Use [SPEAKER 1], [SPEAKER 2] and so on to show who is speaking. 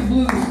[SPEAKER 1] Sexy Blues.